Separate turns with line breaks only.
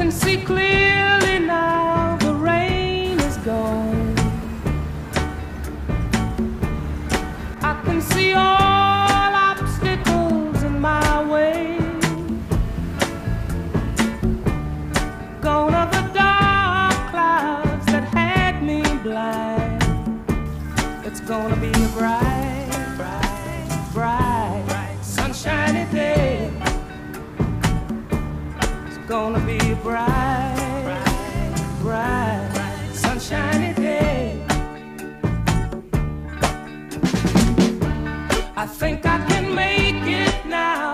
can see clearly now the rain is gone. I can see all obstacles in my way. Gone are the dark clouds that had me blind. It's gonna be a bright, gonna be a bright, bright, bright, sunshiny day. I think I can make it now.